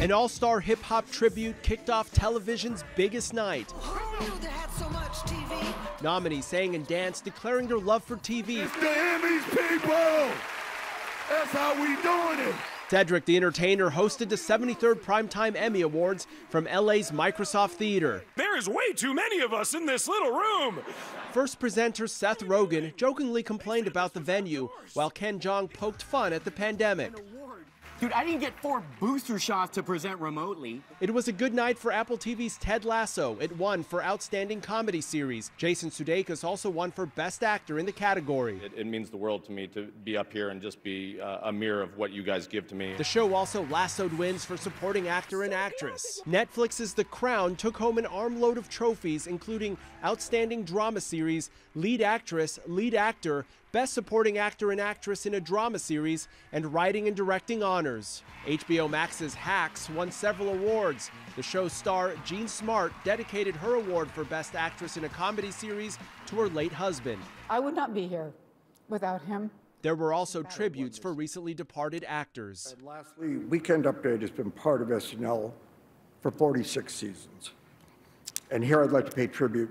An all star hip hop tribute kicked off television's biggest night. Nominees sang and danced, declaring their love for TV. It's the Emmys, people! That's how we doing it! Cedric the Entertainer hosted the 73rd Primetime Emmy Awards from LA's Microsoft Theater. There is way too many of us in this little room. First presenter Seth Rogen jokingly complained about the venue, while Ken Jeong poked fun at the pandemic. Dude, I didn't get four booster shots to present remotely. It was a good night for Apple TV's Ted Lasso. It won for Outstanding Comedy Series. Jason Sudeikis also won for Best Actor in the category. It, it means the world to me to be up here and just be uh, a mirror of what you guys give to me. The show also lassoed wins for Supporting Actor and Actress. Netflix's The Crown took home an armload of trophies, including Outstanding Drama Series, Lead Actress, Lead Actor, Best Supporting Actor and Actress in a Drama Series, and Writing and Directing honors. HBO Max's Hacks won several awards. The show's star, Jean Smart, dedicated her award for Best Actress in a Comedy Series to her late husband. I would not be here without him. There were also tributes for recently departed actors. And lastly, Weekend Update has been part of SNL for 46 seasons. And here I'd like to pay tribute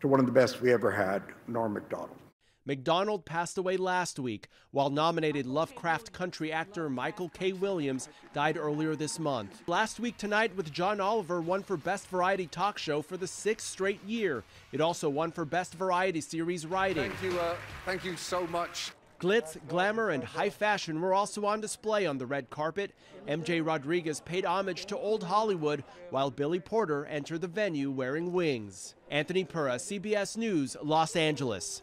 to one of the best we ever had, Norm MacDonald. MacDonald passed away last week, while nominated Lovecraft country actor Michael K. Williams died earlier this month. Last week tonight with John Oliver won for Best Variety Talk Show for the sixth straight year. It also won for Best Variety Series Writing. Thank you, uh, thank you so much. Glitz, glamour, and high fashion were also on display on the red carpet. MJ Rodriguez paid homage to old Hollywood, while Billy Porter entered the venue wearing wings. Anthony Pura, CBS News, Los Angeles.